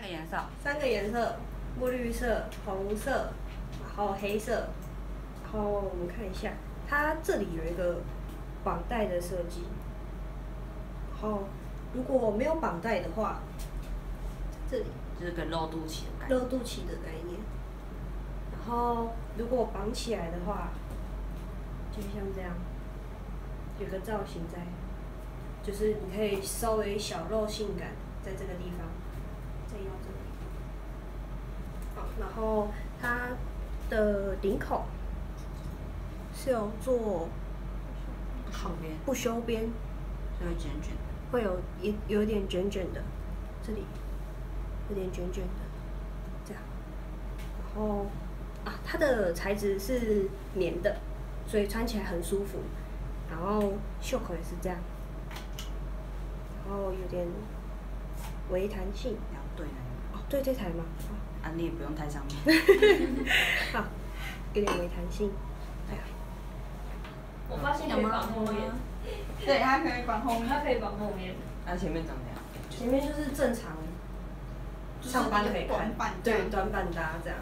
三个颜色，三个颜色，墨绿色、红色，然后黑色，然后我们看一下，它这里有一个绑带的设计，然后如果没有绑带的话，这里就是个露肚脐。露肚脐的概念，然后如果绑起来的话，就像这样，有个造型在，就是你可以稍微小露性感在这个地方，在腰这里。好，然后它的领口是有做不修边，就会卷卷的。会有一有点卷卷的，这里有点卷卷的，这样。然后啊，它的材质是棉的，所以穿起来很舒服。然后袖口也是这样，然后有点微弹性。要对那哦，对这台吗？啊，你也不用太上面。好，有点微弹性。哎呀，我发现可以绑后面，对，它可以绑后面，它可以绑后面。那前面长这样。前面就是正常上班可以看对，短板搭这样。